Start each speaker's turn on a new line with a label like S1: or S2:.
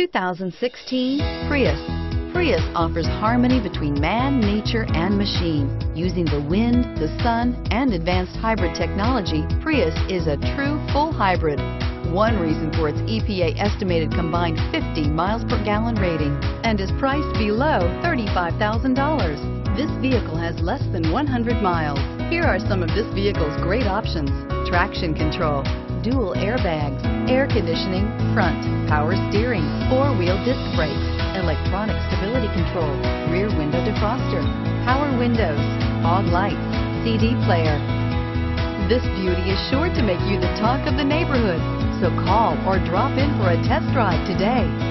S1: 2016 Prius. Prius offers harmony between man, nature, and machine. Using the wind, the sun, and advanced hybrid technology, Prius is a true full hybrid. One reason for its EPA estimated combined 50 miles per gallon rating and is priced below $35,000. This vehicle has less than 100 miles. Here are some of this vehicle's great options. Traction control, dual airbags, air conditioning, front, power steering, four-wheel disc brakes, electronic stability control, rear window defroster, power windows, fog lights, CD player. This beauty is sure to make you the talk of the neighborhood, so call or drop in for a test drive today.